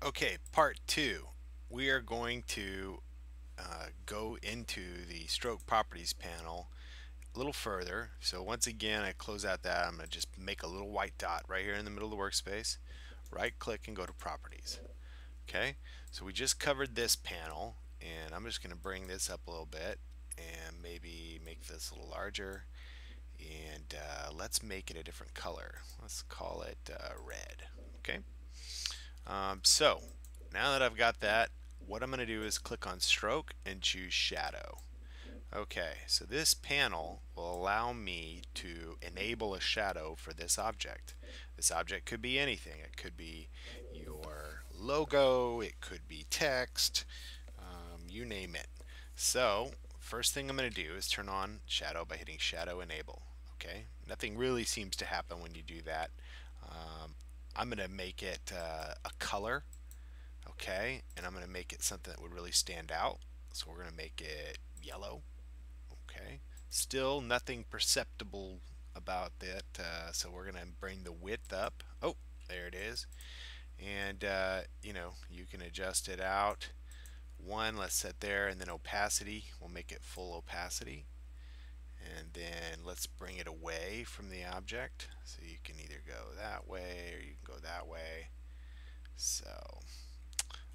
Okay, part two. We are going to uh, go into the stroke properties panel a little further. So once again, I close out that. I'm going to just make a little white dot right here in the middle of the workspace. Right click and go to properties. Okay, so we just covered this panel and I'm just going to bring this up a little bit and maybe make this a little larger and uh, let's make it a different color. Let's call it uh. Um, so now that I've got that, what I'm going to do is click on stroke and choose shadow. Okay, so this panel will allow me to enable a shadow for this object. This object could be anything. It could be your logo, it could be text, um, you name it. So, first thing I'm going to do is turn on shadow by hitting shadow enable. Okay, nothing really seems to happen when you do that. Um, I'm going to make it uh, a color, okay, and I'm going to make it something that would really stand out. So we're going to make it yellow, okay. Still nothing perceptible about that, uh, so we're going to bring the width up. Oh, there it is. And, uh, you know, you can adjust it out. One, let's set there, and then opacity, we'll make it full opacity and then let's bring it away from the object. So you can either go that way or you can go that way. So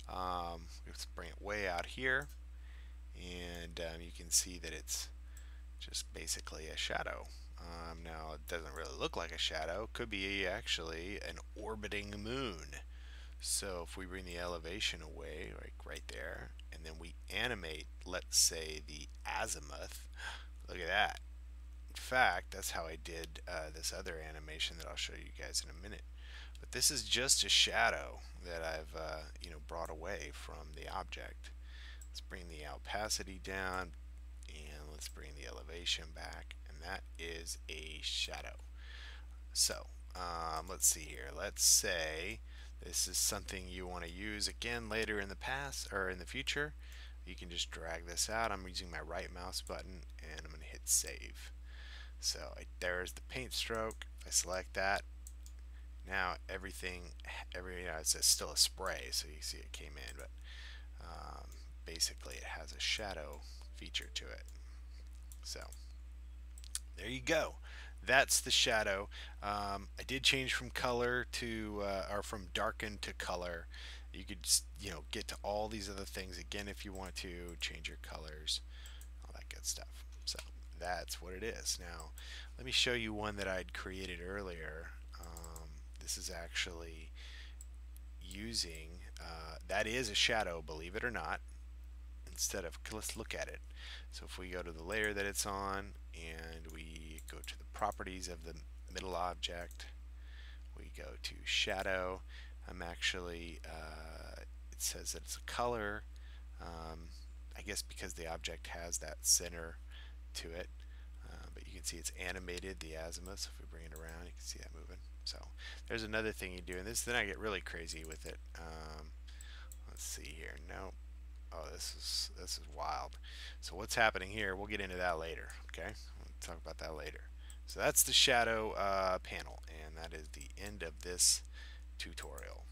um, let's bring it way out here. And um, you can see that it's just basically a shadow. Um, now it doesn't really look like a shadow. It could be actually an orbiting moon. So if we bring the elevation away like right there and then we animate let's say the azimuth Look at that. In fact, that's how I did uh, this other animation that I'll show you guys in a minute. But this is just a shadow that I've uh, you know brought away from the object. Let's bring the opacity down and let's bring the elevation back and that is a shadow. So um, let's see here. Let's say this is something you want to use again later in the past or in the future you can just drag this out. I'm using my right mouse button and I'm going to hit save. So I, there's the paint stroke. If I select that, now everything, every you know, it's still a spray, so you see it came in, but um, basically it has a shadow feature to it. So there you go. That's the shadow. Um, I did change from color to, uh, or from darken to color you could you know get to all these other things again if you want to change your colors all that good stuff. So that's what it is. Now let me show you one that I'd created earlier. Um, this is actually using uh, that is a shadow believe it or not instead of let's look at it. So if we go to the layer that it's on and we go to the properties of the middle object we go to shadow I'm actually, uh, it says that it's a color, um, I guess because the object has that center to it, uh, but you can see it's animated, the azimuth, so if we bring it around, you can see that moving. So there's another thing you do, and this then I get really crazy with it. Um, let's see here, no, oh this is this is wild. So what's happening here? We'll get into that later. Okay, we'll talk about that later. So that's the shadow uh, panel, and that is the end of this tutorial.